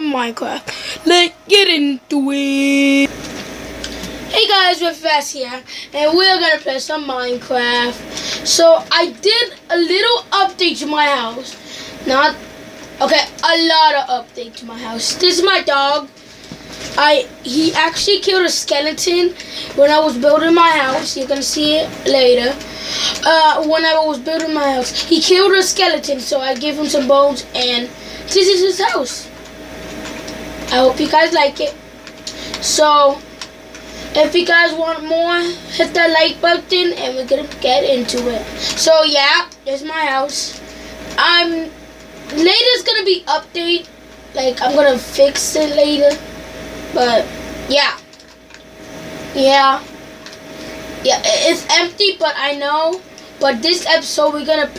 Minecraft. Let's get into it. Hey guys, we're Fast here, and we're gonna play some Minecraft. So I did a little update to my house. Not okay, a lot of update to my house. This is my dog. I he actually killed a skeleton when I was building my house. You're gonna see it later. Uh, when I was building my house, he killed a skeleton, so I gave him some bones, and this is his house. I hope you guys like it. So, if you guys want more, hit that like button and we're gonna get into it. So yeah, there's my house. I'm later's gonna be update. Like I'm gonna fix it later. But yeah. Yeah. Yeah, it's empty but I know. But this episode we're gonna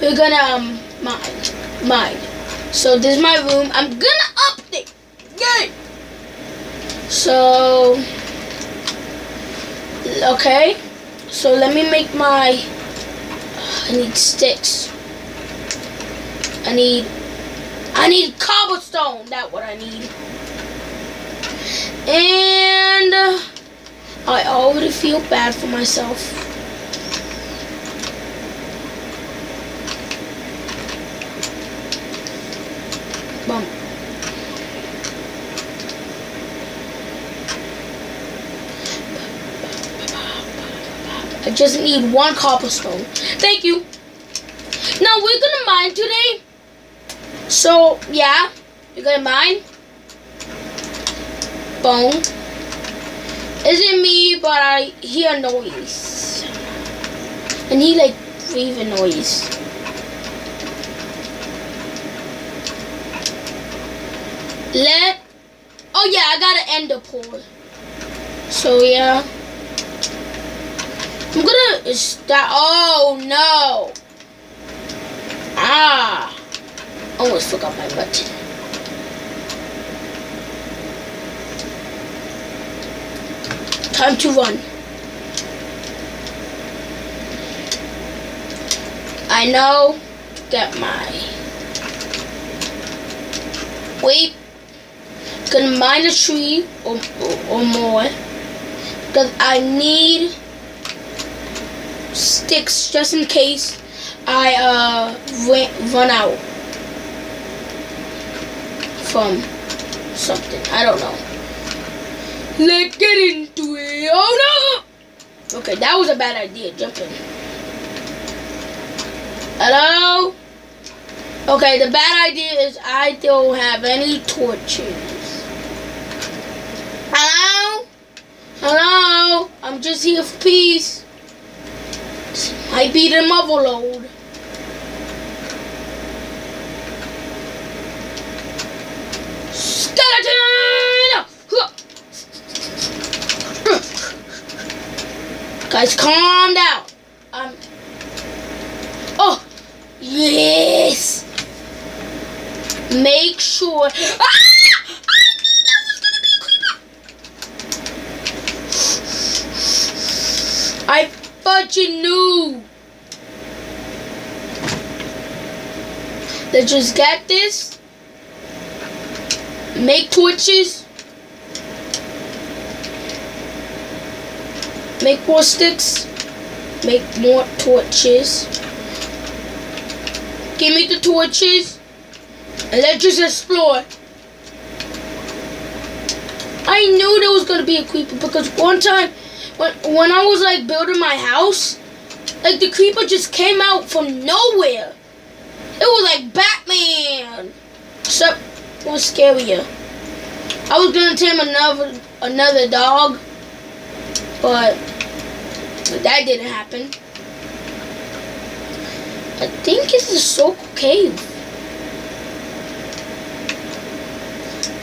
we're gonna um mine. Mine. So this is my room. I'm gonna update. Yay! So, okay. So let me make my, I need sticks. I need, I need cobblestone. That's what I need. And uh, I already feel bad for myself. I just need one cobblestone. Thank you. Now we're gonna mine today. So yeah, you're gonna mine. Bone. Isn't me, but I hear noise. And he like breathing noise. Let Oh yeah, I got an ender pearl. So yeah. I'm gonna start. Oh no! Ah! Almost forgot my button. Time to run. I know. Get my. Wait. Gonna mine a tree or, or, or more. Because I need sticks just in case I uh run out from something. I don't know. Let's get into it. Oh no! Okay, that was a bad idea. Jumping. Hello? Okay, the bad idea is I don't have any torches. Hello? Hello? I'm just here for peace. I beat him overload. Skeleton! Guys, calm down. Um. Oh, yes. Make sure. Ah! I thought you knew. Let's just get this. Make torches. Make more sticks. Make more torches. Give me the torches. And let's just explore. I knew there was going to be a creeper because one time when, when I was like building my house, like the creeper just came out from nowhere. It was like Batman. Except it was scarier. I was gonna tame another another dog, but that didn't happen. I think it's the Circle Cave.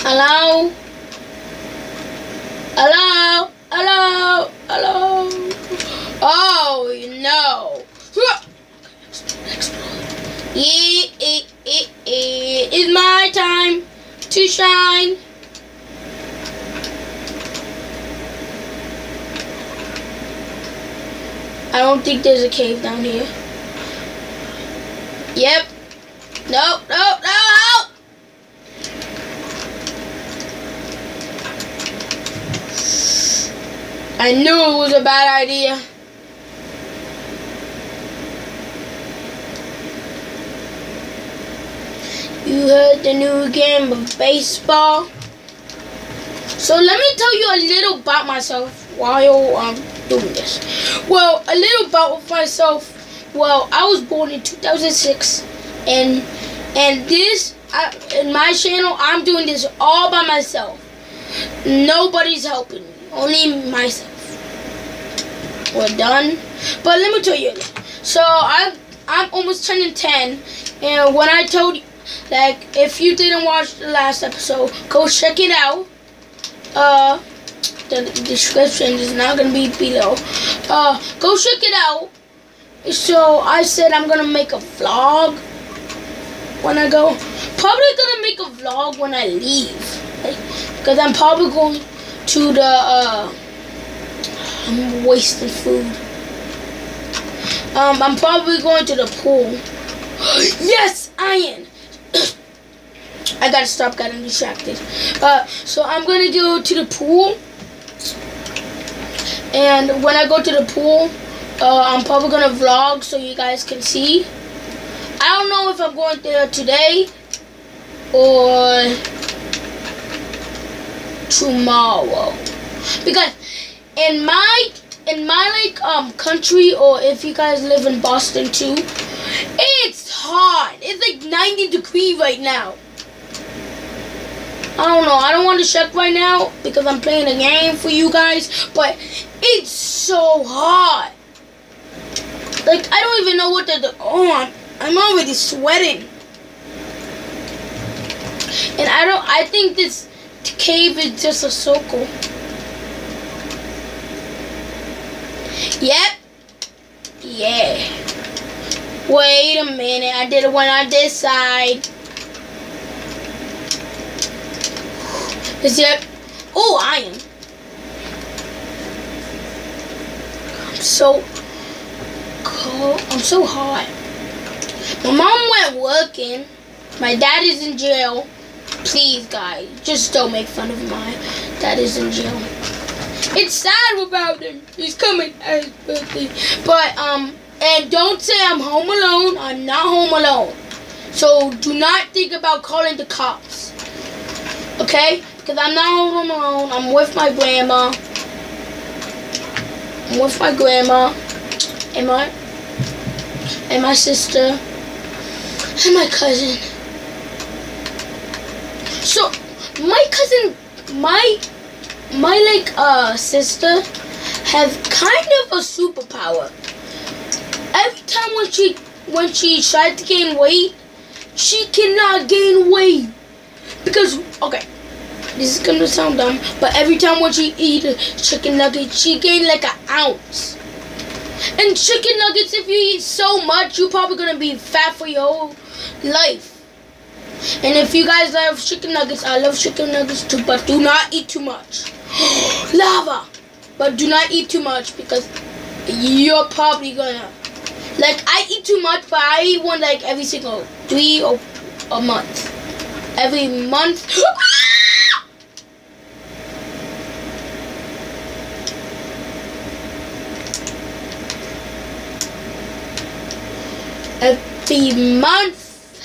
Hello? Hello? Hello? Hello? Oh, no. It is my time to shine. I don't think there's a cave down here. Yep. Nope, nope, no, I knew it was a bad idea. You heard the new game of baseball? So let me tell you a little about myself while I'm doing this. Well, a little about myself. Well, I was born in 2006, and and this I, in my channel, I'm doing this all by myself. Nobody's helping me, only myself. We're done. But let me tell you, so I'm I'm almost turning 10, and when I told you like, if you didn't watch the last episode, go check it out. Uh, the description is not gonna be below. Uh, go check it out. So I said I'm gonna make a vlog when I go. Probably gonna make a vlog when I leave, like, because I'm probably going to the. Uh, I'm wasting food. Um, I'm probably going to the pool. yes, iron. I gotta stop getting distracted. Uh, so I'm gonna go to the pool. And when I go to the pool, uh, I'm probably gonna vlog so you guys can see. I don't know if I'm going there today or tomorrow. Because in my in my like um country or if you guys live in Boston too, it's hot. It's like 90 degree right now. I don't know. I don't want to check right now because I'm playing a game for you guys. But it's so hot. Like, I don't even know what to do. Oh, I'm, I'm already sweating. And I don't, I think this cave is just a circle. Yep. Yeah. Wait a minute. I did it when I this side. Is it? Oh, I am. I'm so cold. I'm so hot. My mom went working. My dad is in jail. Please, guys, just don't make fun of my dad is in jail. It's sad about him. He's coming at his birthday. But, um, and don't say I'm home alone. I'm not home alone. So do not think about calling the cops. Okay? Because I'm not home alone. I'm with my grandma. I'm with my grandma. And my, and my sister. And my cousin. So, my cousin, my, my like, uh, sister has kind of a superpower. Every time when she, when she tried to gain weight, she cannot gain weight. Because, okay, this is gonna sound dumb, but every time when she eat a chicken nugget, she gain like an ounce. And chicken nuggets, if you eat so much, you're probably gonna be fat for your whole life. And if you guys love chicken nuggets, I love chicken nuggets too, but do not eat too much. Lava! But do not eat too much because you're probably gonna like I eat too much, but I eat one like every single three or a month. Every month. every month,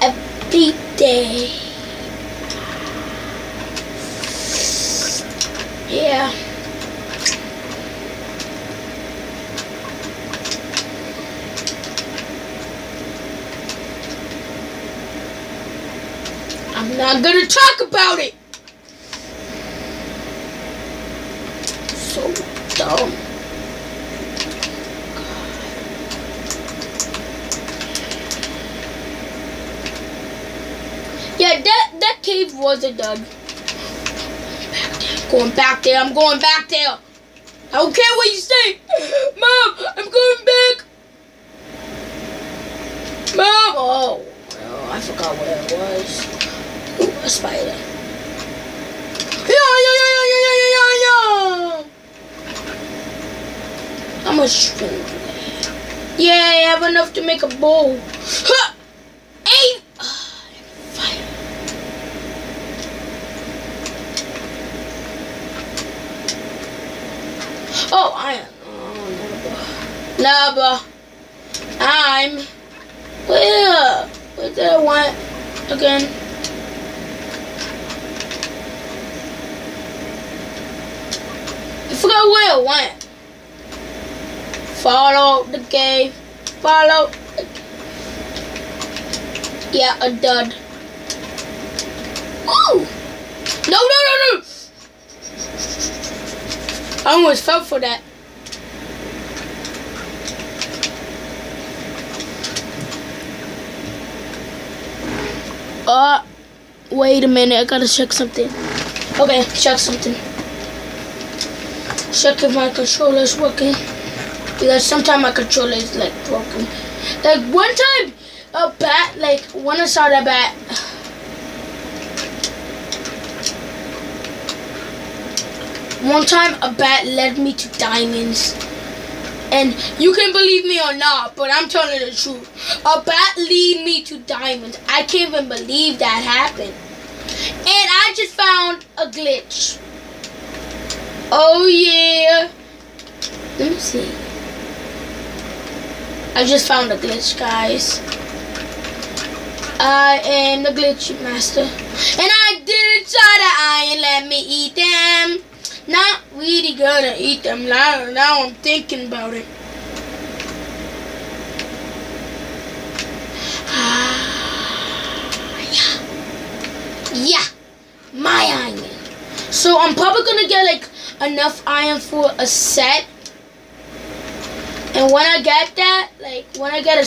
every day. Yeah. I'm not gonna talk about it. So dumb. Yeah, that that cave wasn't done. Going back there. I'm going back there. I don't care what you say. Mom, I'm going back. Mom. Oh, oh I forgot what it was. Ooh, a spider. Yeah, yeah, yeah, yeah, yeah, yeah, yeah, yeah. How much string do I have? Yeah, I have enough to make a bowl. Oh, iron. Oh, no, bro. I'm where? Where did I want again? I forgot where I went. Follow the cave. Follow. Yeah, a dud. Woo! No, no, no, no! I almost fell for that. Uh, wait a minute. I gotta check something. Okay, check something. Check if my controller is working. Because sometimes my controller is like broken. Like one time, a bat, like when I saw that bat, one time a bat led me to diamonds. And you can believe me or not, but I'm telling the truth. A bat lead me to diamonds. I can't even believe that happened. And I just found a glitch. Oh yeah. Let me see. I just found a glitch, guys. I am the glitch master. And I didn't try the iron, let me eat them. Not really gonna eat them now, now I'm thinking about it. yeah. My iron. So I'm probably gonna get like enough iron for a set. And when I get that, like when I get a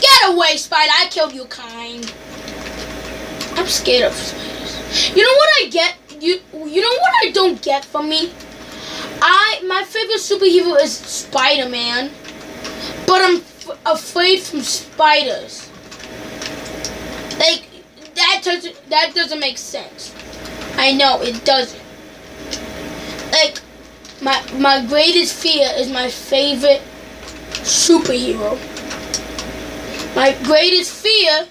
get away, spider! I killed you, kind. I'm scared of spiders. You know what I get? You you know what I don't get from me? I my favorite superhero is Spider-Man, but I'm afraid from spiders. Like that doesn't that doesn't make sense. I know it doesn't. Like my my greatest fear is my favorite superhero. My greatest fear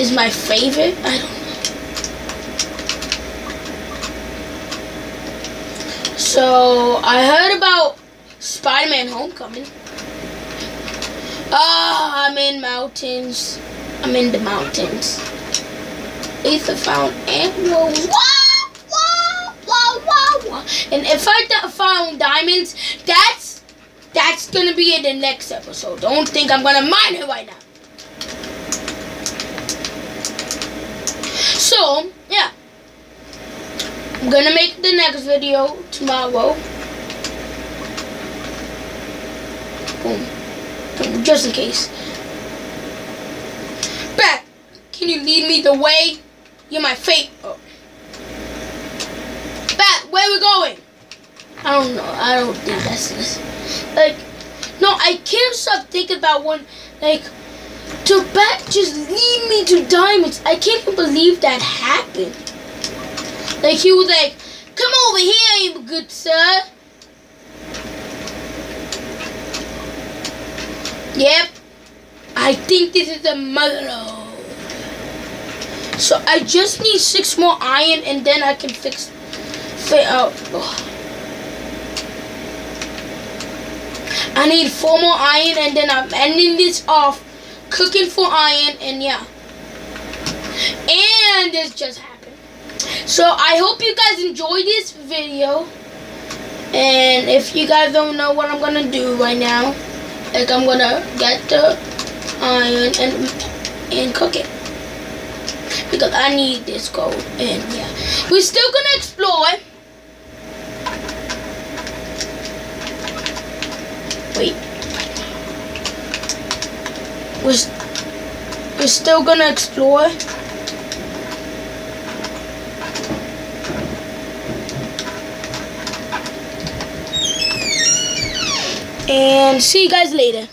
is my favorite. I don't So, I heard about Spider-Man Homecoming. Ah, oh, I'm in mountains. I'm in the mountains. Ether found emeralds. Wah, wah, wah, wah, wah. And if I found diamonds, that's that's gonna be in the next episode. Don't think I'm gonna mine it right now. So. I'm gonna make the next video tomorrow. Boom. Just in case. Back. Can you lead me the way? You're my fate. Oh. Bat, where we going? I don't know. I don't think that's this. Like, no, I can't stop thinking about one. Like, to Bat just lead me to diamonds. I can't believe that happened. Like he was like, come over here, you good sir. Yep. I think this is a mother So I just need six more iron and then I can fix fit out. Oh. I need four more iron and then I'm ending this off cooking for iron and yeah. And this just happened. So I hope you guys enjoyed this video. And if you guys don't know what I'm gonna do right now, like I'm gonna get the iron and and cook it. Because I need this gold. And yeah. We're still gonna explore. Wait. We're, we're still gonna explore. And see you guys later.